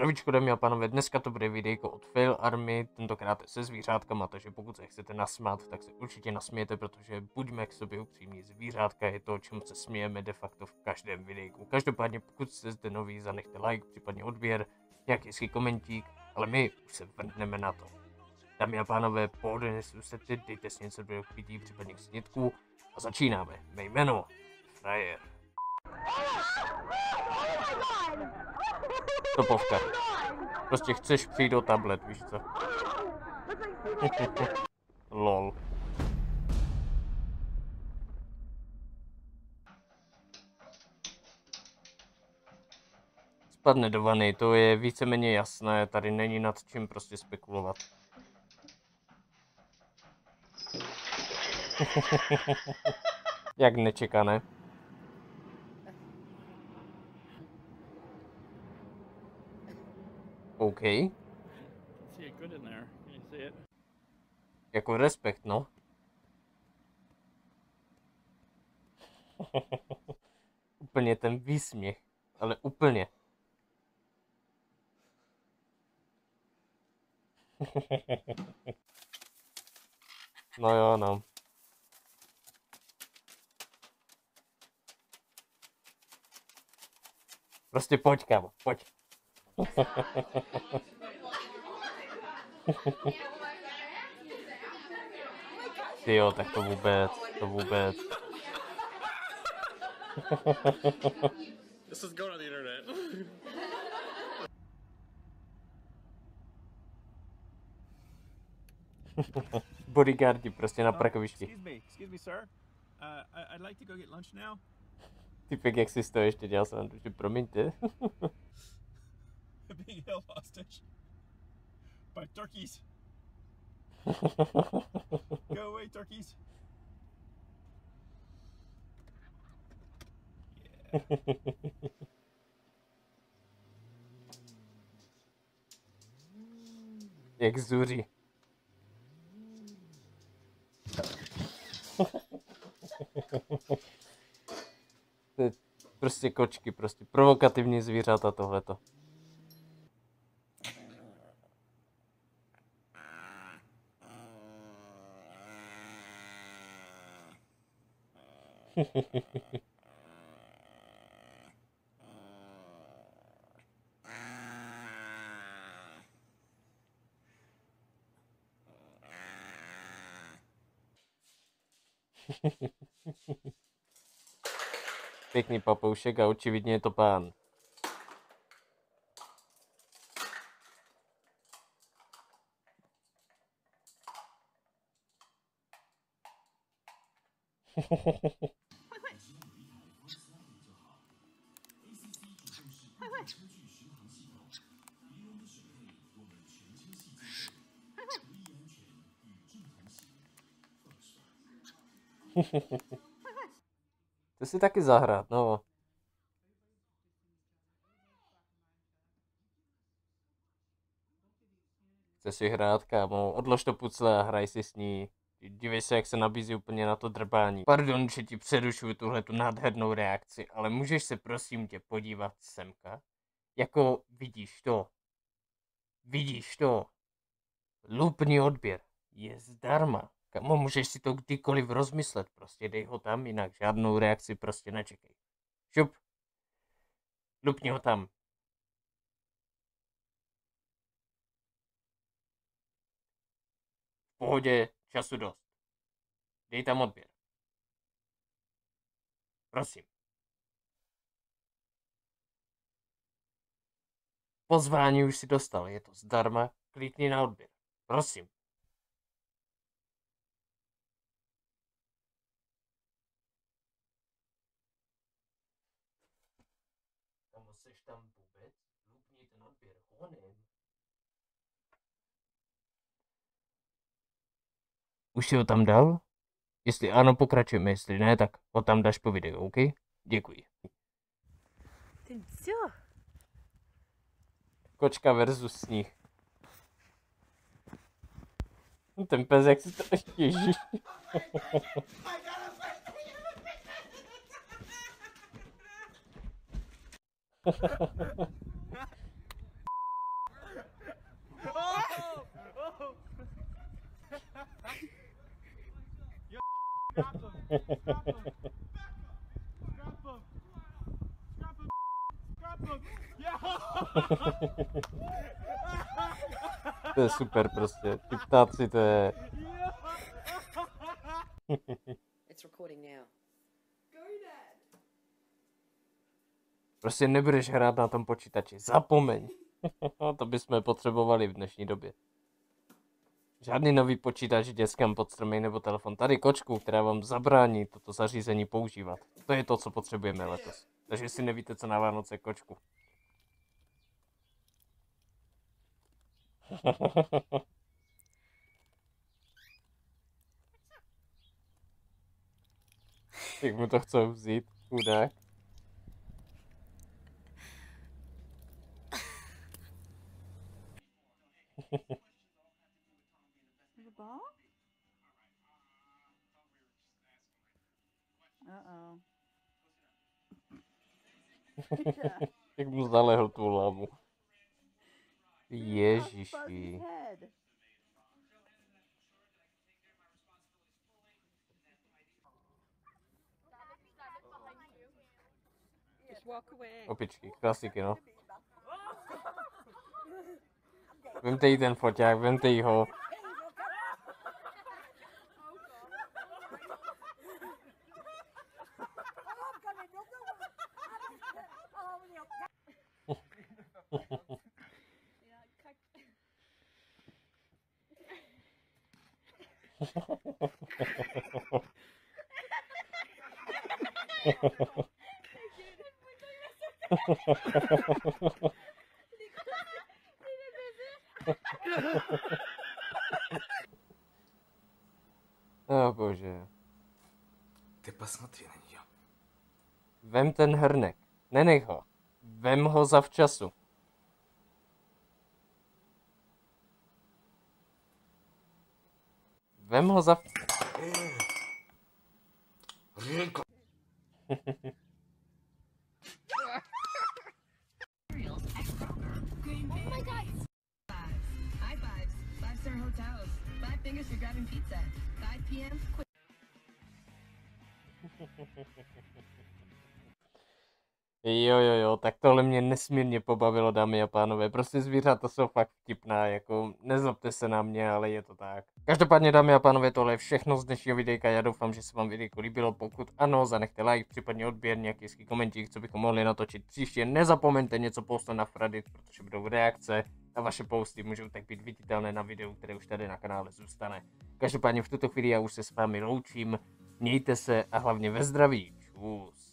Zdravíčko dámy a pánové, dneska to bude videjko od Fail Army, tentokrát se zvířátkama, takže pokud se chcete nasmát, tak se určitě nasmějete, protože buďme k sobě upřímní, zvířátka je to, o čem se smějeme de facto v každém videjku. Každopádně pokud jste zde nový, zanechte like, případně odběr, nějaký hezký komentík, ale my už se vrhneme na to. Dámy a pánové, pohodlně si usedte, dejte si něco do pití, případně k snědku a začínáme. Mé jméno, Frajer. Topovka. Prostě chceš přijít o tablet, víš co? Lol. Spadne do vany, to je víceméně jasné, tady není nad čím prostě spekulovat. Jak nečekané. OK. See it good in there. Can you see it? Jako respekt, no. úplně ten výsměch. Ale úplně. no jo, no. Prostě pojď, kámo, pojď. Ty jo, tak to vůbec, to vůbec. This is going on the internet. Bodyguardi prostě na parkovišti. Excuse me, excuse me, sir. Uh, I, I'd like to go get lunch now. Typek, jak si z toho ještě dělal srandu, že promiňte. Being held hostage by turkeys. Go away, turkeys. Yeah. to je prostě kočky, prostě provokativní zvířata tohleto. Pěkný papoušek a očividně je to pán. Chce si taky zahrát, no. Chce si hrát, kámo, odlož to pucle a hraj si s ní. Dívej se, jak se nabízí úplně na to drbání. Pardon, že ti přerušuju tuhle tu nádhernou reakci, ale můžeš se prosím tě podívat semka? Jako vidíš to. Vidíš to. Lupný odběr je zdarma. Kamo, můžeš si to kdykoliv rozmyslet, prostě dej ho tam, jinak žádnou reakci prostě nečekej. Šup. Lupni ho tam. V pohodě, času dost. Dej tam odběr. Prosím. Pozvání už si dostal, je to zdarma, klikni na odběr. Prosím. Kamo, seš tam vůbec? Lupni ten odběr, honem. Už si ho tam dal? Jestli ano, pokračujeme, jestli ne, tak ho tam dáš po videu, OK? Děkuji. Ty co? Kočka versus sníh. Ten pes, jak si to ježíš. To je super prostě. Ty ptáci, to je... It's recording now. Prostě nebudeš hrát na tom počítači. Zapomeň. to bychom potřebovali v dnešní době. Žádný nový počítač dětském pod stromy nebo telefon. Tady kočku, která vám zabrání toto zařízení používat. To je to, co potřebujeme letos. Takže si nevíte, co na Vánoce kočku. Jak mu to chcou vzít, chudák. Uh-oh. Jak mu zalehl tu his Ježiši. Opičky, klasiky, no. Vemte jí ten foťák, vemte jí ho. Oh, bože. Ty pasmatý na něj. Vem ten hrnek. Nenech ho. Vem ho za včasu. Vemos a... Rico. Five fingers for grabbing pizza. 5 p.m. Quick. Jo, jo, jo, tak tohle mě nesmírně pobavilo, dámy a pánové. Prostě zvířata jsou fakt vtipná, jako nezlobte se na mě, ale je to tak. Každopádně, dámy a pánové, tohle je všechno z dnešního videjka. Já doufám, že se vám videjko líbilo. Pokud ano, zanechte like, případně odběr, nějaký hezký komentík, co bychom mohli natočit příště. Nezapomeňte něco postat na Reddit, protože budou reakce a vaše posty můžou tak být viditelné na videu, které už tady na kanále zůstane. Každopádně v tuto chvíli já už se s vámi loučím. Mějte se a hlavně ve zdraví. Čus.